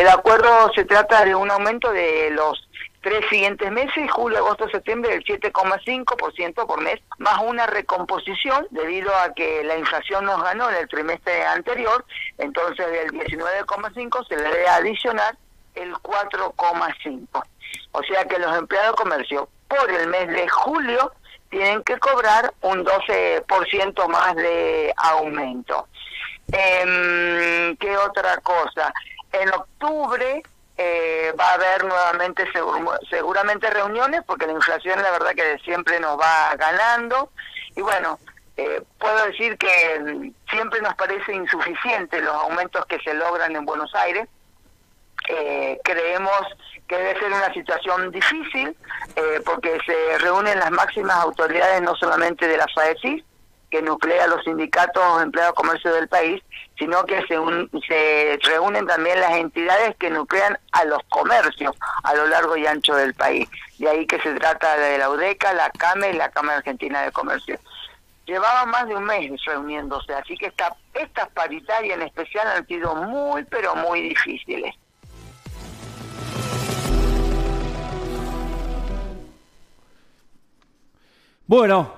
El acuerdo se trata de un aumento de los tres siguientes meses, julio, agosto, septiembre, del 7,5% por mes, más una recomposición debido a que la inflación nos ganó en el trimestre anterior, entonces del 19,5 se le debe adicionar el 4,5. O sea que los empleados de comercio por el mes de julio tienen que cobrar un 12% más de aumento. Eh, ¿Qué otra cosa? En octubre eh, va a haber nuevamente seguramente reuniones porque la inflación la verdad que siempre nos va ganando y bueno eh, puedo decir que siempre nos parece insuficiente los aumentos que se logran en Buenos Aires creemos que debe ser una situación difícil porque se reúnen las máximas autoridades no solamente de la FAECIS que nuclea los sindicatos empleados comercio del país, sino que se, se reúnen también las entidades que nuclean a los comercios a lo largo y ancho del país. De ahí que se trata de la UDECA, la CAME y la Cámara Argentina de Comercio. Llevaban más de un mes reuniéndose, así que esta, estas paritarias en especial han sido muy, pero muy difíciles. Bueno,